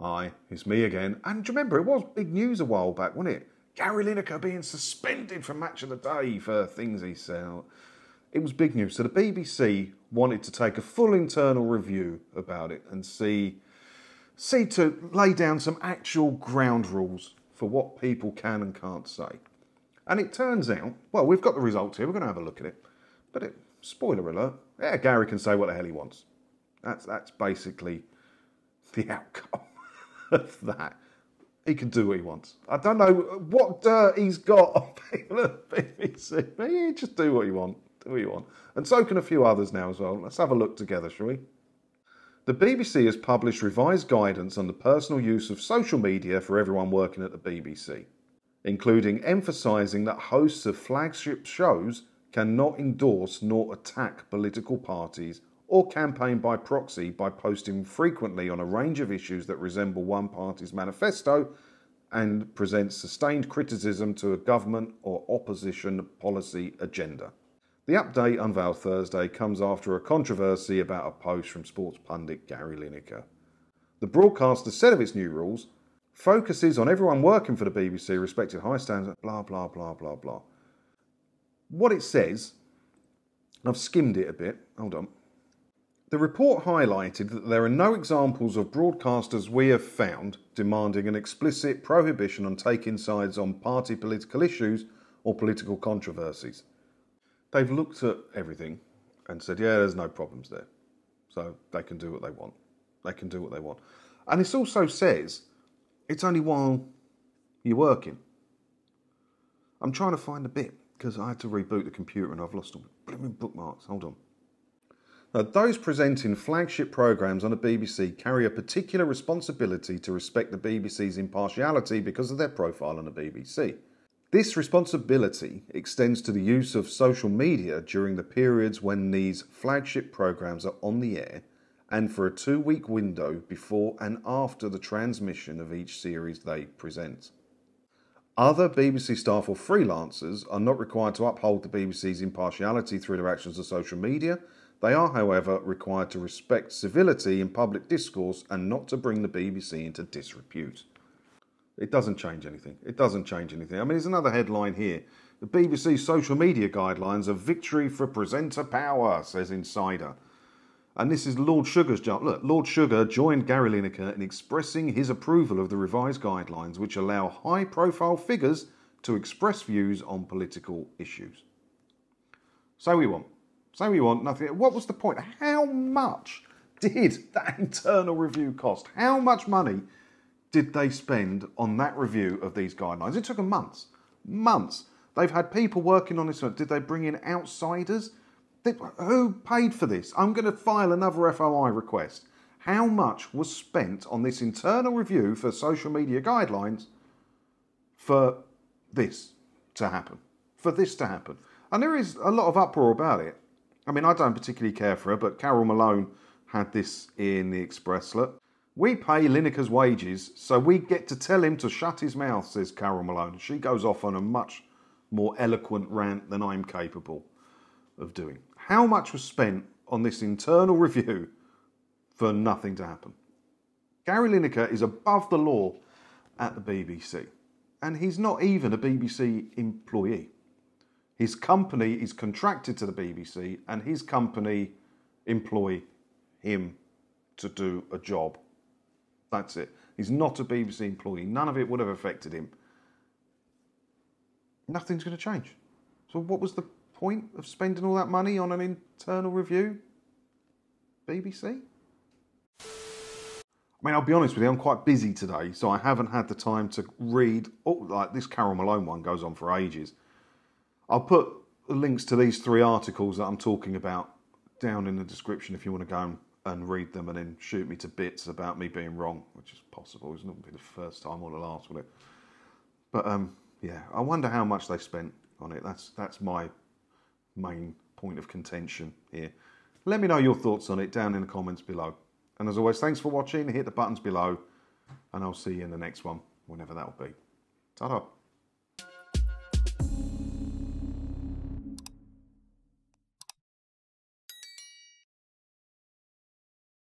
Hi, it's me again. And do you remember, it was big news a while back, wasn't it? Gary Lineker being suspended from Match of the Day for things he said. It was big news. So the BBC wanted to take a full internal review about it and see, see to lay down some actual ground rules for what people can and can't say. And it turns out, well, we've got the results here. We're going to have a look at it. But it, spoiler alert, yeah, Gary can say what the hell he wants. That's that's basically the outcome of that. He can do what he wants. I don't know what dirt he's got on people at BBC, he just do what you want. Do what you want. And so can a few others now as well. Let's have a look together, shall we? The BBC has published revised guidance on the personal use of social media for everyone working at the BBC, including emphasising that hosts of flagship shows cannot endorse nor attack political parties or campaign by proxy by posting frequently on a range of issues that resemble one party's manifesto and present sustained criticism to a government or opposition policy agenda. The update unveiled Thursday comes after a controversy about a post from sports pundit Gary Lineker. The broadcaster said of its new rules, focuses on everyone working for the BBC respected high standards, blah, blah, blah, blah, blah. What it says, I've skimmed it a bit, hold on. The report highlighted that there are no examples of broadcasters we have found demanding an explicit prohibition on taking sides on party political issues or political controversies. They've looked at everything and said, yeah, there's no problems there. So they can do what they want. They can do what they want. And this also says it's only while you're working. I'm trying to find a bit because I had to reboot the computer and I've lost all bookmarks. Hold on. Those presenting flagship programmes on the BBC carry a particular responsibility to respect the BBC's impartiality because of their profile on the BBC. This responsibility extends to the use of social media during the periods when these flagship programmes are on the air and for a two week window before and after the transmission of each series they present. Other BBC staff or freelancers are not required to uphold the BBC's impartiality through their actions on social media they are, however, required to respect civility in public discourse and not to bring the BBC into disrepute. It doesn't change anything. It doesn't change anything. I mean, there's another headline here. The BBC social media guidelines are victory for presenter power, says Insider. And this is Lord Sugar's job. Look, Lord Sugar joined Gary Lineker in expressing his approval of the revised guidelines, which allow high profile figures to express views on political issues. So we want Say we want nothing. What was the point? How much did that internal review cost? How much money did they spend on that review of these guidelines? It took them months. Months. They've had people working on this. Did they bring in outsiders? who paid for this? I'm going to file another FOI request. How much was spent on this internal review for social media guidelines for this to happen? For this to happen. And there is a lot of uproar about it. I mean, I don't particularly care for her, but Carole Malone had this in the Express. Look, we pay Lineker's wages, so we get to tell him to shut his mouth, says Carole Malone. She goes off on a much more eloquent rant than I'm capable of doing. How much was spent on this internal review for nothing to happen? Gary Lineker is above the law at the BBC, and he's not even a BBC employee. His company is contracted to the BBC, and his company employ him to do a job. That's it. He's not a BBC employee. None of it would have affected him. Nothing's going to change. So, what was the point of spending all that money on an internal review? BBC? I mean, I'll be honest with you, I'm quite busy today, so I haven't had the time to read. Oh, like this Carole Malone one goes on for ages. I'll put the links to these three articles that I'm talking about down in the description if you want to go and read them and then shoot me to bits about me being wrong, which is possible. It's not going to be the first time or the last, will it? But um, yeah, I wonder how much they spent on it. That's that's my main point of contention here. Let me know your thoughts on it down in the comments below. And as always, thanks for watching. Hit the buttons below, and I'll see you in the next one, whenever that'll be. Ta-da.